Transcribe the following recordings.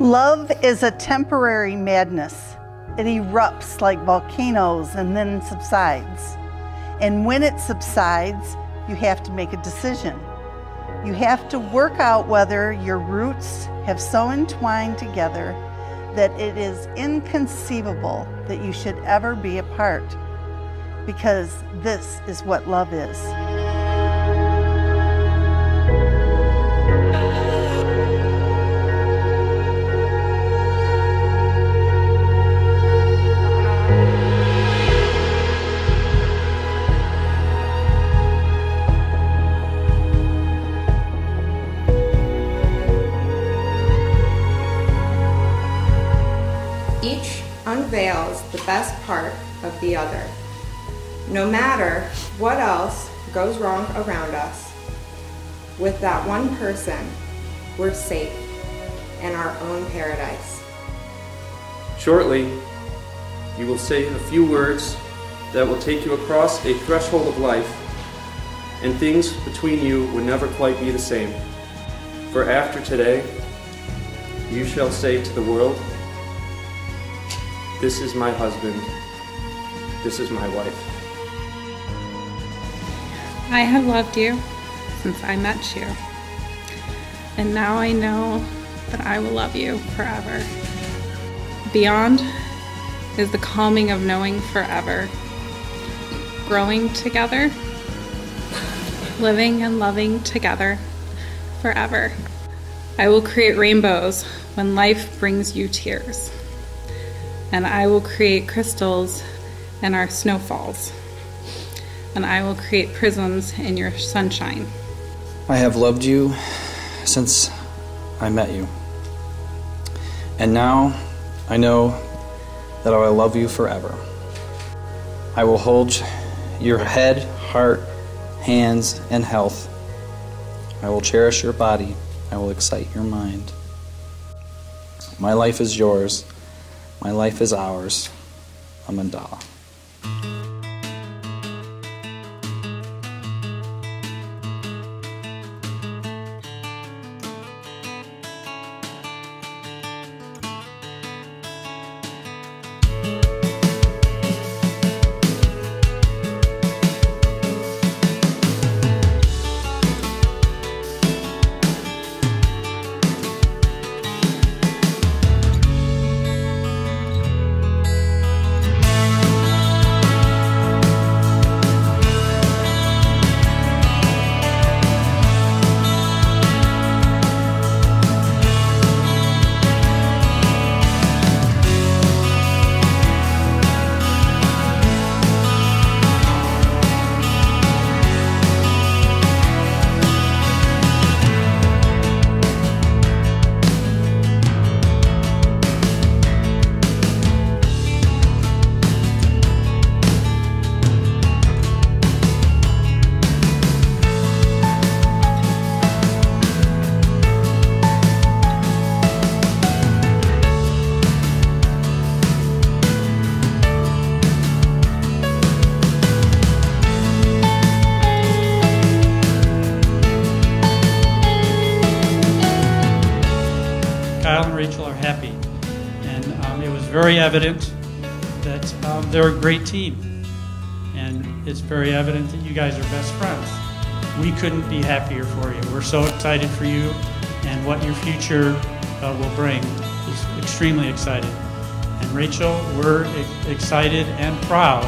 Love is a temporary madness. It erupts like volcanoes and then subsides. And when it subsides, you have to make a decision. You have to work out whether your roots have so entwined together that it is inconceivable that you should ever be apart. Because this is what love is. Unveils the best part of the other. No matter what else goes wrong around us, with that one person, we're safe in our own paradise. Shortly, you will say a few words that will take you across a threshold of life, and things between you will never quite be the same. For after today, you shall say to the world, This is my husband, this is my wife. I have loved you since I met you. And now I know that I will love you forever. Beyond is the calming of knowing forever. Growing together, living and loving together forever. I will create rainbows when life brings you tears. And I will create crystals in our snowfalls and I will create prisms in your sunshine. I have loved you since I met you. And now I know that I will love you forever. I will hold your head, heart, hands, and health. I will cherish your body. I will excite your mind. My life is yours. My life is ours. A very evident that um, they're a great team. And it's very evident that you guys are best friends. We couldn't be happier for you. We're so excited for you and what your future uh, will bring is extremely excited. And Rachel, we're e- excited and proud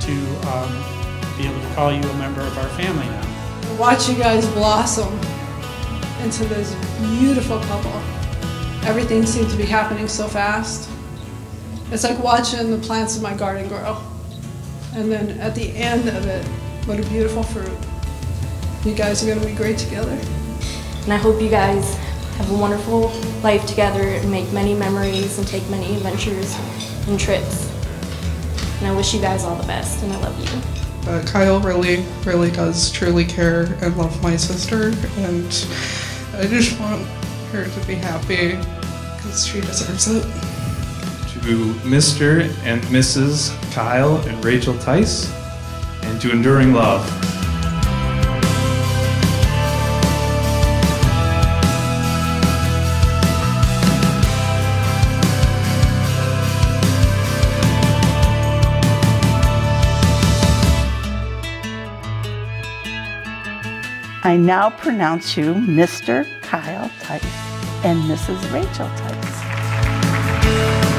to um, be able to call you a member of our family now. watch you guys blossom into this beautiful couple. Everything seems to be happening so fast. It's like watching the plants in my garden grow. And then at the end of it, what a beautiful fruit. You guys are going to be great together. And I hope you guys have a wonderful life together and make many memories and take many adventures and trips. And I wish you guys all the best and I love you. Uh, Kyle really, really does truly care and love my sister, and I just want her to be happy because she deserves it to Mr. and Mrs. Kyle and Rachel Tice, and to Enduring Love. I now pronounce you Mr. Kyle Tice and Mrs. Rachel Tice.